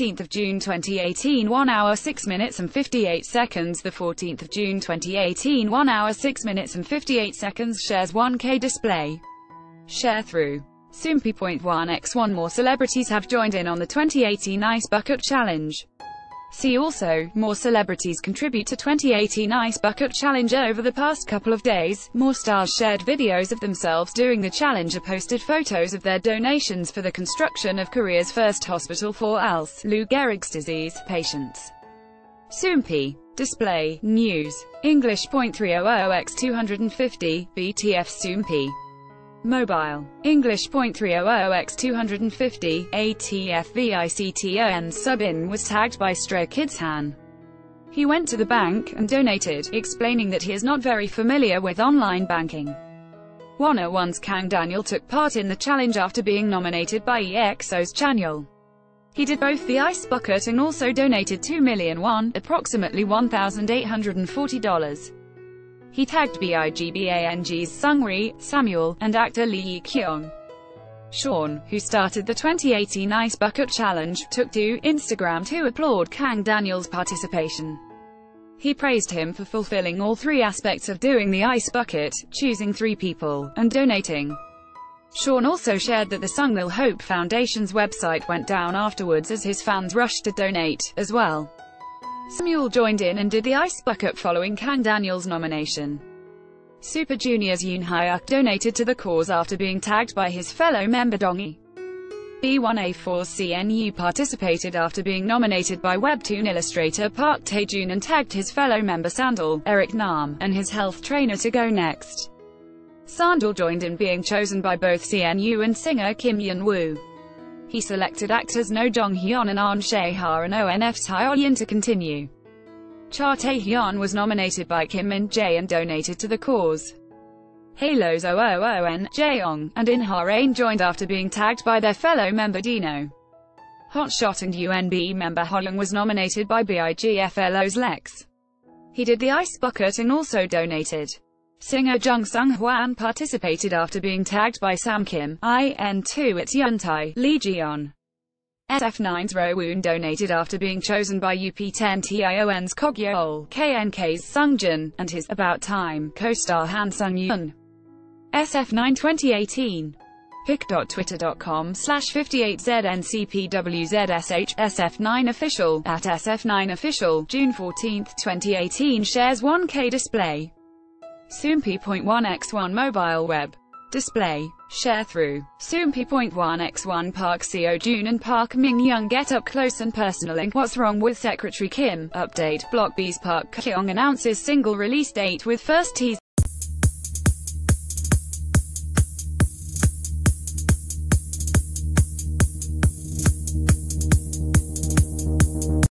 13th of June 2018 1 hour 6 minutes and 58 seconds The 14th of June 2018 1 hour 6 minutes and 58 seconds Shares 1k display. Share through. Soompi.1x1 More celebrities have joined in on the 2018 Ice Bucket Challenge. See also, more celebrities contribute to 2018 Ice Bucket Challenge over the past couple of days. More stars shared videos of themselves doing the challenge or posted photos of their donations for the construction of Korea's first hospital for ALS, Lou Gehrig's disease, patients. Soompi. Display, News. English .300x250, BTF Soompi. Mobile. English .300x250, ATFVICTON Subin was tagged by Stray Kids Han. He went to the bank and donated, explaining that he is not very familiar with online banking. Wanna oh One's Kang Daniel took part in the challenge after being nominated by EXO's Chanyeol. He did both the ice bucket and also donated 2 million won, approximately $1,840. He tagged BIGBANG's Seungri, Samuel, and actor Lee Kyung. Sean, who started the 2018 Ice Bucket Challenge, took to Instagram to applaud Kang Daniel's participation. He praised him for fulfilling all three aspects of doing the ice bucket, choosing three people, and donating. Sean also shared that the Seungil Hope Foundation's website went down afterwards as his fans rushed to donate, as well. Samuel joined in and did the ice bucket following Kang Daniel's nomination. Super Junior's Eunhyuk donated to the cause after being tagged by his fellow member Donghae. B1A4CNU participated after being nominated by webtoon illustrator Park Tae-jun and tagged his fellow member Sandeul, Eric Nam, and his health trainer to go next. Sandeul joined in being chosen by both CNU and singer Kim Yeon-woo. He selected actors No Jong-hyun and Ahn Se-ha and ONF's Hyojin to continue. Cha Tae-hyun was nominated by Kim Min-jae and donated to the cause. Halo's OOON, Jaeyong, and Inhaeng joined after being tagged by their fellow member Dino. Hotshot and UNB member Hojung was nominated by BIGFLO's Lex. He did the ice bucket and also donated. Singer Jung Seung Hwan participated after being tagged by Sam Kim, IN2 It's Yuntai, Lee Jion. SF9's Rowoon donated after being chosen by UP10TION's Kogyeol, KNK's Sungjin, and his About Time co-star Han Seung Yeon. SF9 2018 pic.twitter.com slash 58ZNCPWZSH SF9 official at SF9 official June 14, 2018 shares 1K display Soompi.1x1 mobile web. Display. Share through. Soompi.1x1 Park Seo Joon and Park Min Young get up close and personal link. What's wrong with Secretary Kim? Update. Block B's Park Kyung announces single release date with first teaser